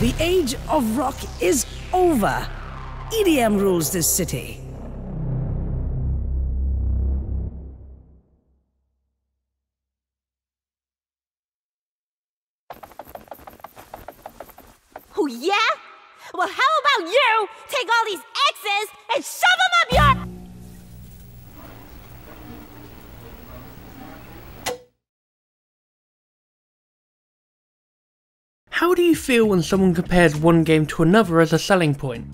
The age of rock is over. EDM rules this city. Oh, yeah? Well, how about you take all these X's and shove them up your. How do you feel when someone compares one game to another as a selling point?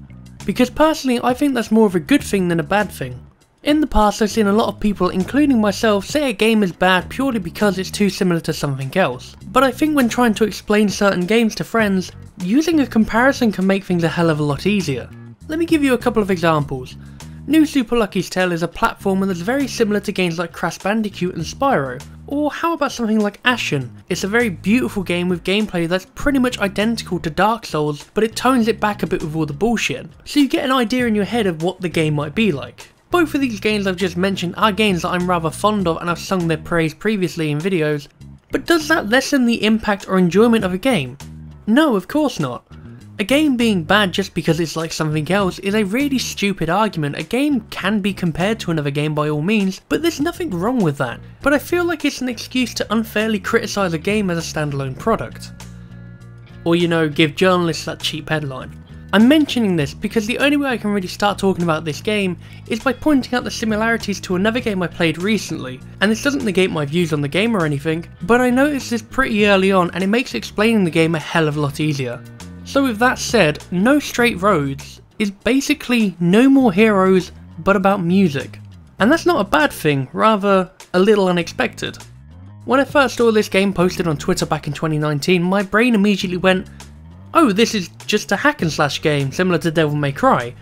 Because personally, I think that's more of a good thing than a bad thing. In the past, I've seen a lot of people, including myself, say a game is bad purely because it's too similar to something else. But I think when trying to explain certain games to friends, using a comparison can make things a hell of a lot easier. Let me give you a couple of examples. New Super Lucky's Tale is a platformer that's very similar to games like Crash Bandicoot and Spyro. Or how about something like Ashen? It's a very beautiful game with gameplay that's pretty much identical to Dark Souls, but it tones it back a bit with all the bullshit, so you get an idea in your head of what the game might be like. Both of these games I've just mentioned are games that I'm rather fond of and I've sung their praise previously in videos, but does that lessen the impact or enjoyment of a game? No, of course not. A game being bad just because it's like something else is a really stupid argument. A game can be compared to another game by all means, but there's nothing wrong with that. But I feel like it's an excuse to unfairly criticise a game as a standalone product. Or you know, give journalists that cheap headline. I'm mentioning this because the only way I can really start talking about this game is by pointing out the similarities to another game I played recently, and this doesn't negate my views on the game or anything, but I noticed this pretty early on and it makes explaining the game a hell of a lot easier. So with that said, No Straight Roads is basically no more heroes but about music. And that's not a bad thing, rather a little unexpected. When I first saw this game posted on Twitter back in 2019, my brain immediately went, oh this is just a hack and slash game similar to Devil May Cry.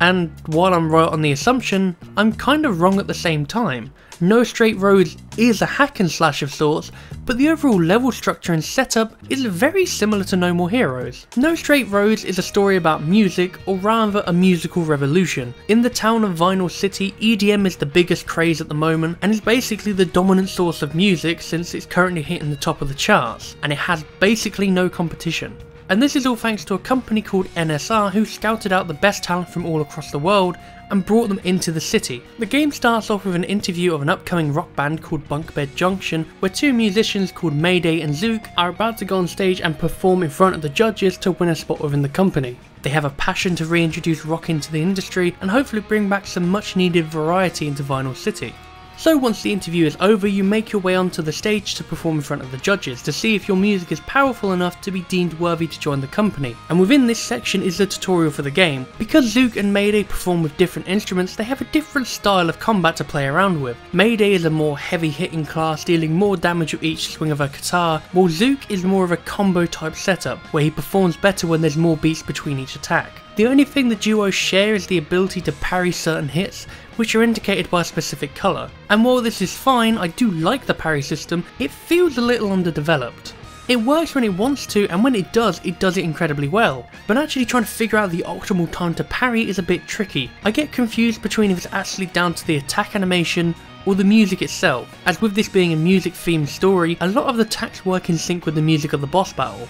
And while I'm right on the assumption, I'm kind of wrong at the same time. No Straight Roads is a hack and slash of sorts, but the overall level structure and setup is very similar to No More Heroes. No Straight Roads is a story about music, or rather a musical revolution. In the town of Vinyl City, EDM is the biggest craze at the moment, and is basically the dominant source of music since it's currently hitting the top of the charts, and it has basically no competition. And this is all thanks to a company called NSR who scouted out the best talent from all across the world and brought them into the city. The game starts off with an interview of an upcoming rock band called Bunkbed Junction, where two musicians called Mayday and Zuke are about to go on stage and perform in front of the judges to win a spot within the company. They have a passion to reintroduce rock into the industry and hopefully bring back some much needed variety into Vinyl City. So once the interview is over, you make your way onto the stage to perform in front of the judges to see if your music is powerful enough to be deemed worthy to join the company. And within this section is the tutorial for the game. Because Zuke and Mayday perform with different instruments, they have a different style of combat to play around with. Mayday is a more heavy hitting class, dealing more damage with each swing of her guitar, while Zuke is more of a combo type setup, where he performs better when there's more beats between each attack. The only thing the duo share is the ability to parry certain hits, which are indicated by a specific colour. And while this is fine, I do like the parry system, it feels a little underdeveloped. It works when it wants to, and when it does, it does it incredibly well. But actually trying to figure out the optimal time to parry is a bit tricky. I get confused between if it's actually down to the attack animation or the music itself, as with this being a music themed story, a lot of the attacks work in sync with the music of the boss battle.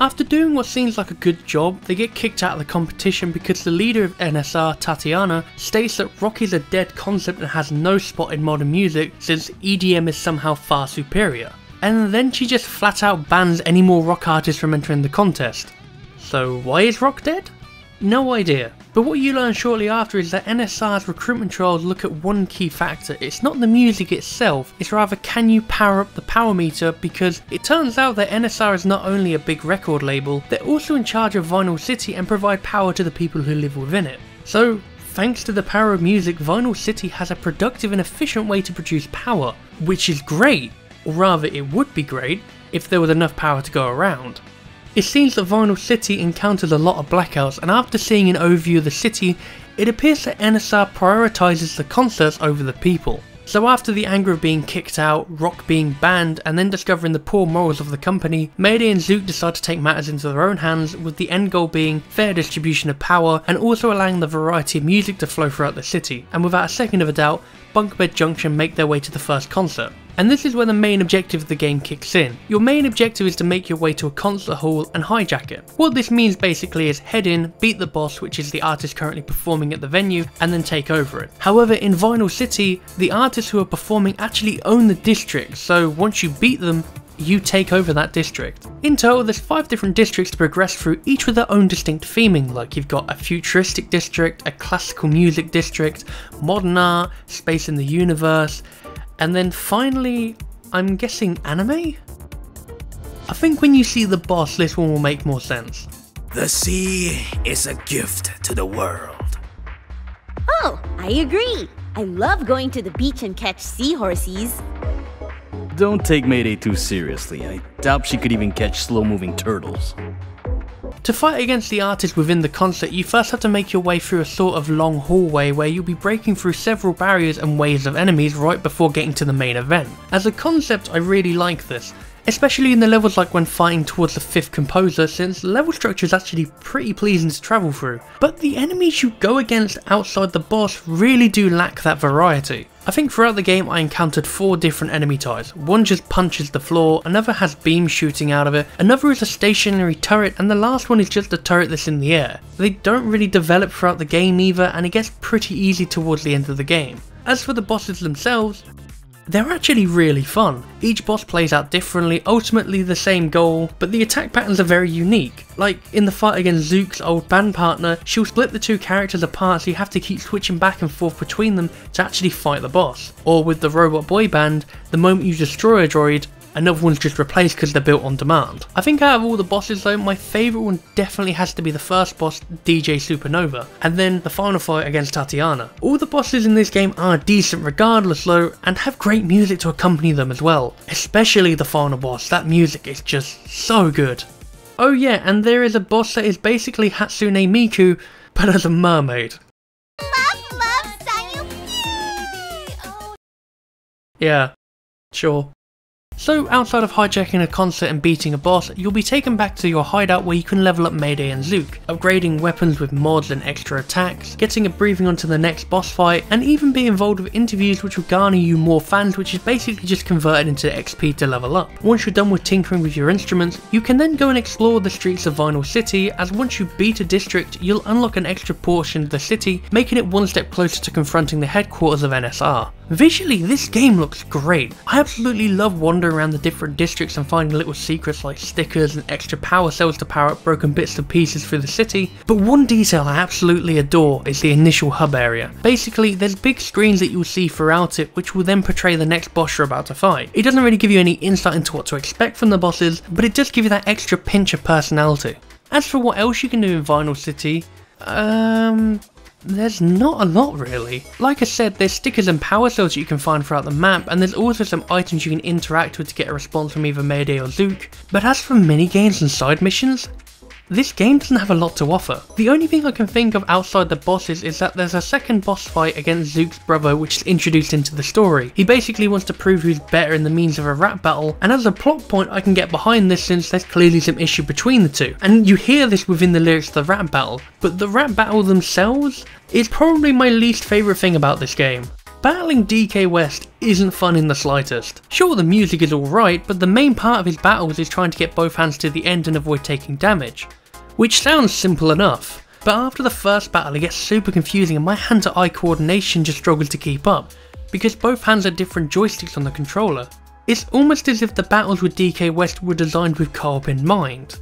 After doing what seems like a good job, they get kicked out of the competition because the leader of NSR, Tatiana, states that rock is a dead concept and has no spot in modern music since EDM is somehow far superior. And then she just flat out bans any more rock artists from entering the contest. So why is rock dead? No idea. But what you learn shortly after is that NSR's recruitment trials look at one key factor. It's not the music itself, it's rather can you power up the power meter because it turns out that NSR is not only a big record label, they're also in charge of Vinyl City and provide power to the people who live within it. So, thanks to the power of music, Vinyl City has a productive and efficient way to produce power, which is great. Or rather, it would be great if there was enough power to go around. It seems that Vinyl City encounters a lot of blackouts and after seeing an overview of the city, it appears that NSR prioritises the concerts over the people. So after the anger of being kicked out, Rock being banned, and then discovering the poor morals of the company, Mayday and Zuke decide to take matters into their own hands with the end goal being fair distribution of power and also allowing the variety of music to flow throughout the city, and without a second of a doubt, Bunkbed Junction make their way to the first concert. And this is where the main objective of the game kicks in. Your main objective is to make your way to a concert hall and hijack it. What this means basically is head in, beat the boss which is the artist currently performing at the venue, and then take over it. However in Vinyl City, the artists who are performing actually own the district, so once you beat them, you take over that district. In total, there's five different districts to progress through, each with their own distinct theming, like you've got a futuristic district, a classical music district, modern art, space in the universe, and then finally, I'm guessing anime? I think when you see the boss, this one will make more sense. The sea is a gift to the world. Oh, I agree. I love going to the beach and catch seahorses. Don't take Mayday too seriously. I doubt she could even catch slow-moving turtles. To fight against the artist within the concert, you first have to make your way through a sort of long hallway where you'll be breaking through several barriers and waves of enemies right before getting to the main event. As a concept, I really like this, especially in the levels like when fighting towards the fifth composer since level structure is actually pretty pleasing to travel through. But the enemies you go against outside the boss really do lack that variety. I think throughout the game I encountered four different enemy types. One just punches the floor, another has beams shooting out of it, another is a stationary turret, and the last one is just a turret that's in the air. They don't really develop throughout the game either, and it gets pretty easy towards the end of the game. As for the bosses themselves, they're actually really fun. Each boss plays out differently, ultimately the same goal, but the attack patterns are very unique. Like in the fight against Zuke's old band partner, she'll split the two characters apart so you have to keep switching back and forth between them to actually fight the boss. Or with the Robot Boy band, the moment you destroy a droid, another one's just replaced because they're built on demand. I think out of all the bosses though, my favourite one definitely has to be the first boss, DJ Supernova, and then the final fight against Tatiana. All the bosses in this game are decent regardless though, and have great music to accompany them as well. Especially the final boss, that music is just so good. Oh yeah, and there is a boss that is basically Hatsune Miku, but as a mermaid. Oh. Yeah, sure. So outside of hijacking a concert and beating a boss, you'll be taken back to your hideout where you can level up Mayday and Zuke, upgrading weapons with mods and extra attacks, getting a briefing onto the next boss fight, and even be involved with interviews which will garner you more fans which is basically just converted into XP to level up. Once you're done with tinkering with your instruments, you can then go and explore the streets of Vinyl City as once you beat a district, you'll unlock an extra portion of the city, making it one step closer to confronting the headquarters of NSR. Visually, this game looks great. I absolutely love wandering around the different districts and finding little secrets like stickers and extra power cells to power up broken bits and pieces through the city. But one detail I absolutely adore is the initial hub area. Basically, there's big screens that you'll see throughout it which will then portray the next boss you're about to fight. It doesn't really give you any insight into what to expect from the bosses, but it does give you that extra pinch of personality. As for what else you can do in Vinyl City, um, there's not a lot really. Like I said, there's stickers and power cells you can find throughout the map, and there's also some items you can interact with to get a response from either Mayday or Zuke. But as for mini-games and side missions, this game doesn't have a lot to offer. The only thing I can think of outside the bosses is that there's a second boss fight against Zuke's brother which is introduced into the story. He basically wants to prove who's better in the means of a rap battle, and as a plot point I can get behind this since there's clearly some issue between the two. And you hear this within the lyrics of the rap battle, but the rap battle themselves is probably my least favourite thing about this game. Battling DK West isn't fun in the slightest. Sure the music is alright, but the main part of his battles is trying to get both hands to the end and avoid taking damage. Which sounds simple enough, but after the first battle it gets super confusing and my hand to eye coordination just struggles to keep up, because both hands are different joysticks on the controller. It's almost as if the battles with DK West were designed with co-op in mind.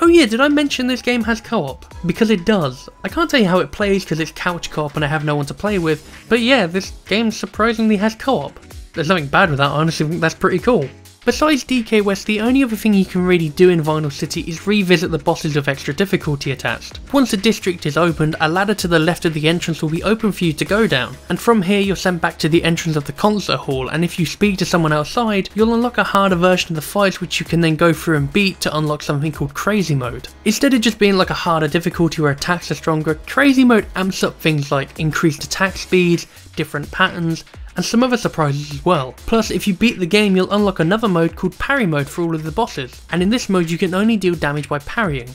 Oh yeah, did I mention this game has co-op? Because it does. I can't tell you how it plays because it's couch co-op and I have no one to play with, but yeah, this game surprisingly has co-op. There's nothing bad with that, I honestly think that's pretty cool. Besides DK West, the only other thing you can really do in Vinyl City is revisit the bosses of extra difficulty attached. Once the district is opened, a ladder to the left of the entrance will be open for you to go down, and from here you're sent back to the entrance of the concert hall, and if you speak to someone outside, you'll unlock a harder version of the fights which you can then go through and beat to unlock something called Crazy Mode. Instead of just being like a harder difficulty where attacks are stronger, Crazy Mode amps up things like increased attack speeds, different patterns, and some other surprises as well. Plus, if you beat the game, you'll unlock another mode called Parry Mode for all of the bosses, and in this mode you can only deal damage by parrying.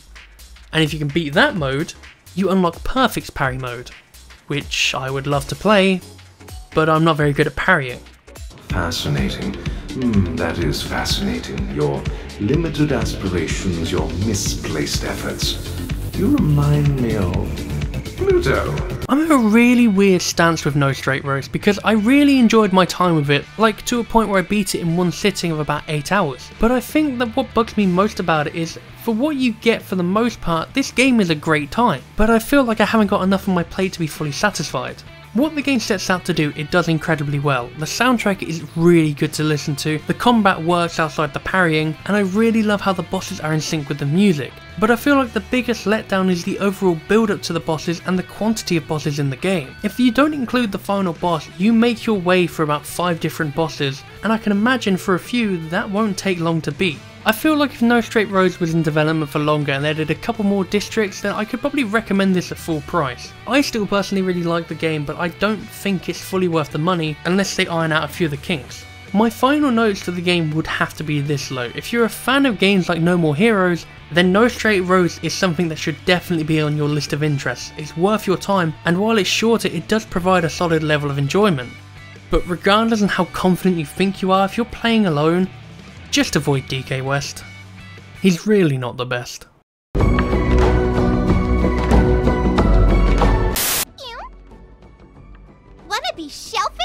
And if you can beat that mode, you unlock Perfect's Parry Mode, which I would love to play, but I'm not very good at parrying. Fascinating. Hmm, that is fascinating. Your limited aspirations, your misplaced efforts. You remind me of Pluto. I'm in a really weird stance with No Straight Roads because I really enjoyed my time with it, like to a point where I beat it in one sitting of about 8 hours. But I think that what bugs me most about it is, for what you get for the most part, this game is a great time, but I feel like I haven't got enough on my plate to be fully satisfied. What the game sets out to do, it does incredibly well. The soundtrack is really good to listen to, the combat works outside the parrying, and I really love how the bosses are in sync with the music. But I feel like the biggest letdown is the overall build up to the bosses and the quantity of bosses in the game. If you don't include the final boss, you make your way for about 5 different bosses, and I can imagine for a few that won't take long to beat. I feel like if No Straight Roads was in development for longer and did a couple more districts, then I could probably recommend this at full price. I still personally really like the game, but I don't think it's fully worth the money unless they iron out a few of the kinks. My final notes to the game would have to be this low. If you're a fan of games like No More Heroes, then No Straight Roads is something that should definitely be on your list of interests. It's worth your time, and while it's shorter, it does provide a solid level of enjoyment. But regardless on how confident you think you are, if you're playing alone, just avoid DK West. He's really not the best. Wanna be shellfish?